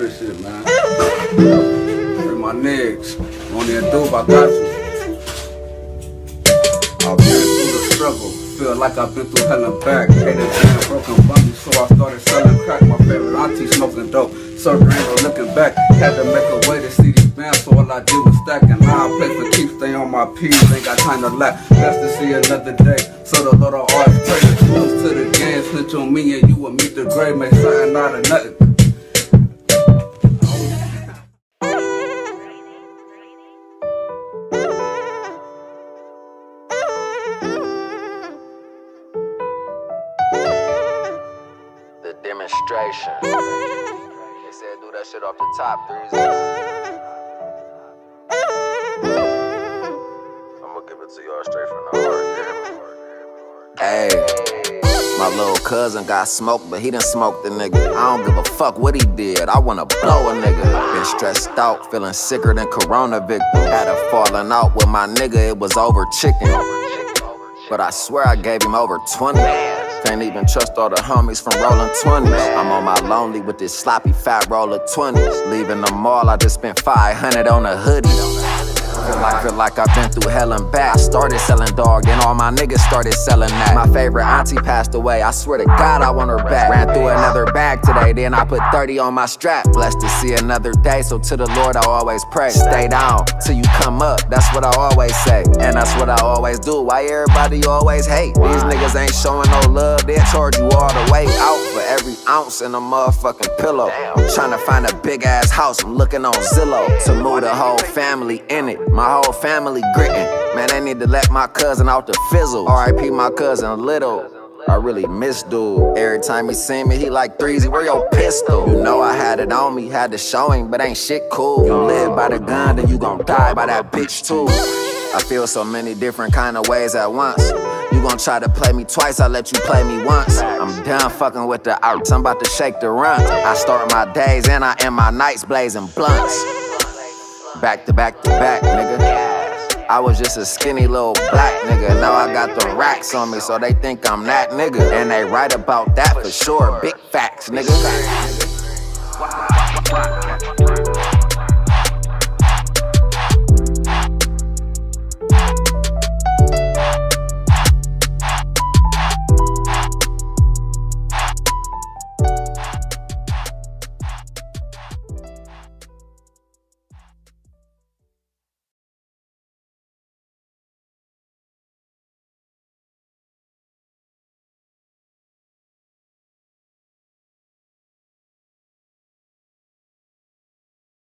this shit, man. Free my niggas. On there, dude, I got you. I've been through the struggle. Feel like I've been through hell and back. Hated being broken bummy, so I started selling crack. My favorite auntie smoking dope. Surgery ain't looking back. Had to make a way to see these bands, so all I did was stack. And now I play for keeps, stay on my P's. Ain't got time to lack. Best to see another day. So the Lord of always pray. To the game, snitch on me, and you will meet the grave. Make something out of nothing. The demonstration. They said do that shit off the top threes. I'm gonna give it to y'all straight from the heart. Hey. My little cousin got smoked, but he didn't smoke the nigga. I don't give a fuck what he did. I wanna blow a nigga. Been stressed out, feeling sicker than Corona victim. Had a falling out with my nigga, it was over chicken. But I swear I gave him over 20. Can't even trust all the homies from rolling 20s. I'm on my lonely with this sloppy fat roll of 20s. Leaving the mall, I just spent 500 on a hoodie. Like, feel like I've been through hell and back. I started selling dog, and all my niggas started selling that. My favorite auntie passed away. I swear to God, I want her back. Ran through another bag today, then I put 30 on my strap. Blessed to see another day, so to the Lord I always pray. Stay down till you come up. That's what I always say, and that's what I always do. Why everybody always hate? These niggas ain't showing no love. They charge you all the way out for every ounce in a motherfucking pillow. Trying to find a big ass house. I'm looking on Zillow to move the whole family in it. My whole family gritting. Man, they need to let my cousin out the fizzle. RIP my cousin Little. I really miss dude. Every time he see me, he like threezy, where your pistol? You know I had it on me, had to show him, but ain't shit cool. You live by the gun, then you gon' die by that bitch too. I feel so many different kind of ways at once. You gon' try to play me twice, I let you play me once. I'm done fucking with the outs, I'm about to shake the run. I start my days and I end my nights blazing blunts. Back to back to back, nigga. I was just a skinny little black nigga. Now I got the racks on me, so they think I'm that nigga. And they right about that for sure. Big facts, nigga.